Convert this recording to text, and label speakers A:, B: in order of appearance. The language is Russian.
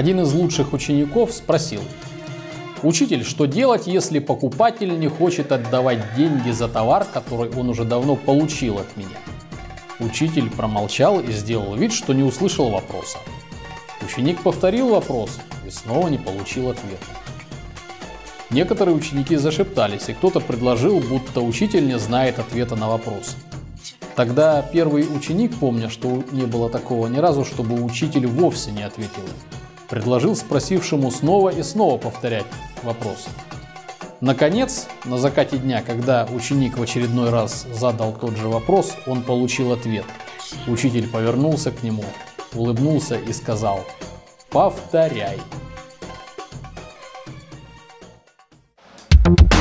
A: Один из лучших учеников спросил, Учитель, что делать, если покупатель не хочет отдавать деньги за товар, который он уже давно получил от меня? Учитель промолчал и сделал вид, что не услышал вопроса. Ученик повторил вопрос и снова не получил ответа. Некоторые ученики зашептались, и кто-то предложил, будто учитель не знает ответа на вопрос. Тогда первый ученик, помня, что не было такого ни разу, чтобы учитель вовсе не ответил, предложил спросившему снова и снова повторять вопрос. Наконец, на закате дня, когда ученик в очередной раз задал тот же вопрос, он получил ответ. Учитель повернулся к нему, улыбнулся и сказал «Повторяй». Thank you